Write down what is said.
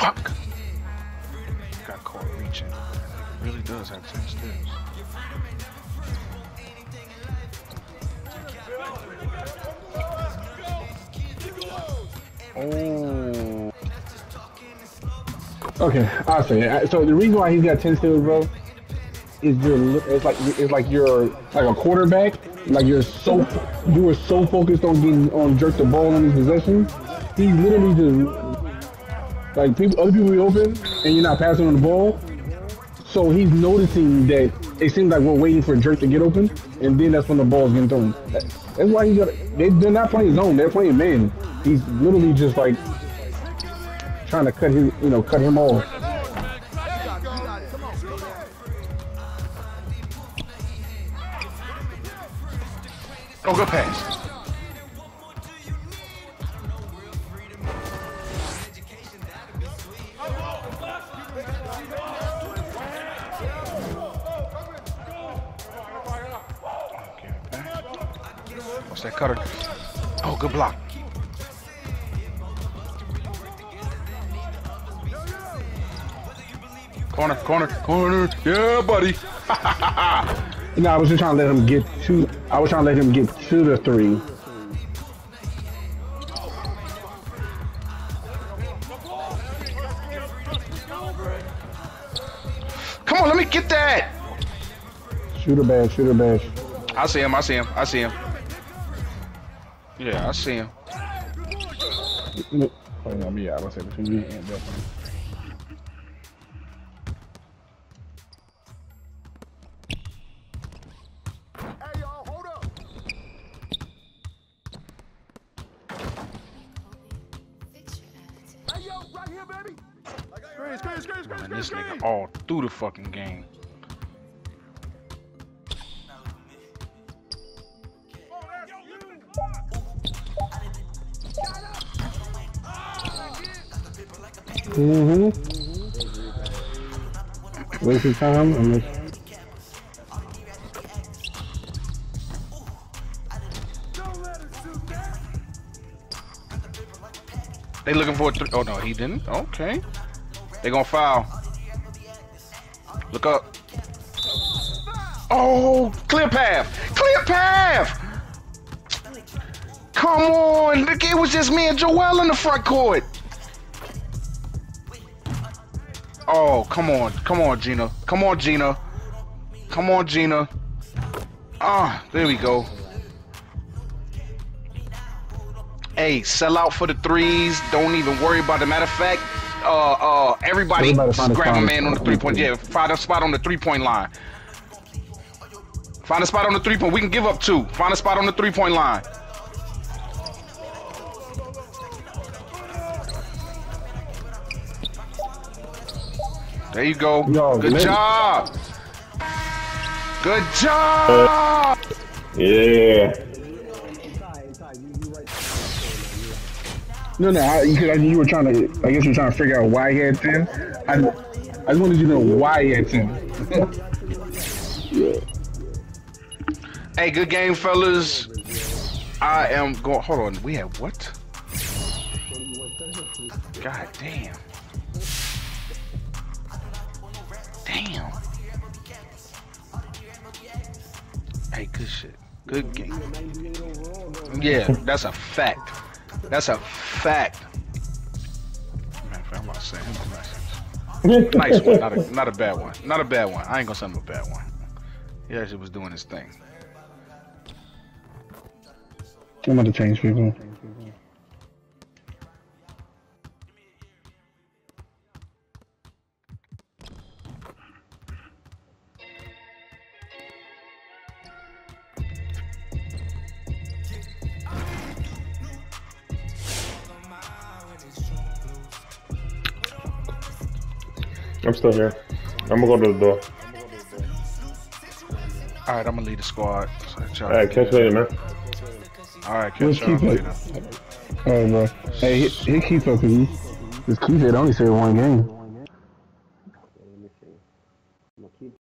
Fuck! Got caught reaching. It really does have 10 steps. Oh. Okay, I'll say it. So the reason why he's got ten steals, bro, is your it's like it's like you're like a quarterback, like you're so you were so focused on getting on jerk the ball in his possession, he literally just like people other people be open and you're not passing on the ball. So he's noticing that it seems like we're waiting for a jerk to get open, and then that's when the ball's getting thrown. That's why he got. They, they're not playing zone. They're playing man. He's literally just like trying to cut his, you know, cut him off. Oh, good pass. What's that cutter? Oh, good block. Corner, corner, corner. Yeah, buddy. You know, I was just trying to let him get to. I was trying to let him get to the three. Come on, let me get that. Shooter bash, shooter bash. I see him. I see him. I see him. Yeah, I see him. Oh, no, yeah, I was say between you and definitely. Hey, y'all, hold up. Hey, yo, right here, baby. Screen, screen, screen, screen, And this screen, nigga screen. all through the fucking game. Mm-hmm. Wasting time. That. They looking for a three. Oh no, he didn't. Okay. They gonna foul. Look up. Oh, clear path. Clear path. Come on, look, it was just me and Joel in the front court. Oh, come on, come on, Gina. Come on, Gina. Come on, Gina. Ah, there we go. Hey, sell out for the threes. Don't even worry about it. Matter of fact, uh, uh, everybody, Everybody find a grab a man on the three point. Yeah, find a spot on the three point line. Find a spot on the three point. We can give up two. Find a spot on the three point line. There you go. Yo, Good man. job. Good job. Yeah. no, no, I, because I, you were trying to. I guess you were trying to figure out why he had ten. I, I just wanted you to know why he had ten. Hey, good game, fellas. I am going. Hold on. We have what? God damn. Damn. Hey, good shit. Good game. Yeah, that's a fact. That's a fact. Man, I'm about to send him a message. Nice one. Not a, not a bad one. Not a bad one. I ain't gonna send him a bad one. He actually was doing his thing. I'm about to change people. I'm still here. I'm gonna go to the door. All right, I'm gonna lead the squad. So Alright, catch you later, man. All right, catch y'all keep it. later. All right, bro. Hey, hit, hit Keith up, cause he, this Keith had only said one game.